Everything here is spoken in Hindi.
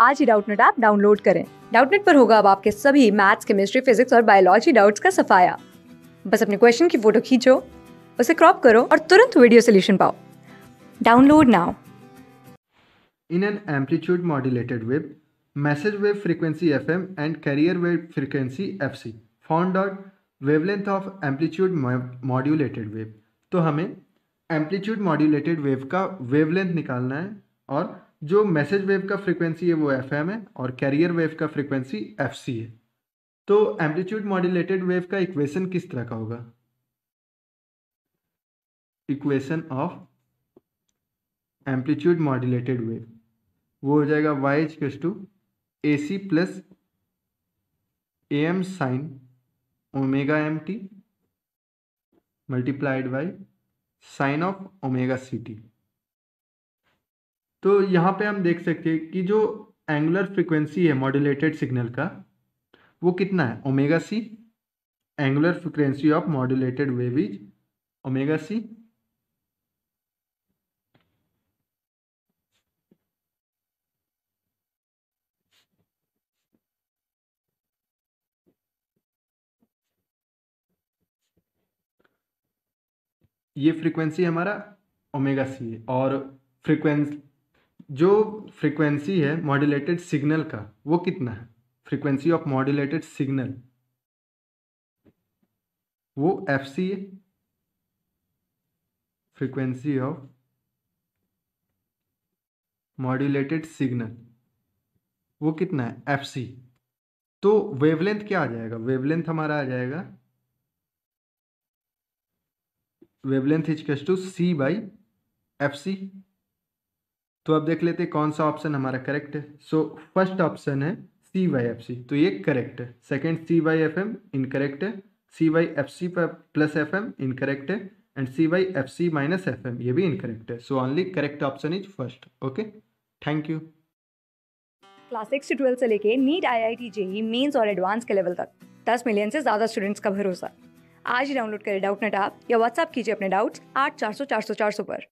आज ही डाउटनेट ऐप डाउनलोड करें। डाउटनेट पर होगा अब आपके सभी मैथ्स, केमिस्ट्री, फिजिक्स और बायोलॉजी डाउट्स का सफाया। बस अपने क्वेश्चन की फ़ोटो खींचो, उसे क्रॉप करो और तुरंत वीडियो सोल्यूशन पाओ। Download now. In an amplitude modulated wave message wave frequency F M and carrier wave frequency F C found out wavelength of amplitude modulated wave. तो हमें एम्पलीट्यूड मॉड्यूलेटेड वेव का वेवलेंथ निकालना है। और जो मैसेज वेव का फ्रीक्वेंसी है वो एफएम है और कैरियर वेव का फ्रीक्वेंसी एफसी है। तो एम्पलीट्यूड मॉड्यूलेटेड वेव का इक्वेशन किस तरह का होगा? Equation of amplitude modulated wave. वो हो जाएगा Y H इजकस to A C plus A M sine omega M T multiplied by sine of omega C T तो यहाँ पे हम देख सकते हैं कि जो एंगुलर फ्रिक्वेंसी है मॉड्यूलेटेड सिग्नल का, वो कितना है? Omega C angular frequency of modulated wave is omega C ये फ्रीक्वेंसी हमारा ओमेगा सी है और फ्रीक्वेंसी जो फ्रीक्वेंसी है मॉड्यूलेटेड सिग्नल का, वो कितना है? फ्रीक्वेंसी ऑफ़ मॉड्यूलेटेड सिग्नल वो एफ़ सी है। फ्रीक्वेंसी ऑफ़ मॉड्यूलेटेड सिग्नल वो कितना है? एफ़ सी तो वेवलेंथ क्या आ जाएगा? वेवलेंथ हमारा आ जाएगा wavelength is to C by F C तो अब देख लेते हैं कौन सा ऑप्शन हमारा करेक्ट है। सो फ़र्स्ट ऑप्शन है सी वाई एफ़ सी तो ये करेक्ट है। Second C Y F M incorrect है। C Y F C plus F M incorrect है। And C Y F C minus F M ये भी इनकरेक्ट है। So only correct option is first okay thank you class six से ट्वेल्थ से लेके NEET I I T JEE mains और एडवांस के लेवल तक, दस मिलियन से ज़्यादा स्टूडेंट्स का भरोसा। आज ही डाउनलोड करें डाउट नेट ऐप या व्हाट्सअप कीजिए अपने डाउट्स आठ चार सौ चार सौ चार सौ पर।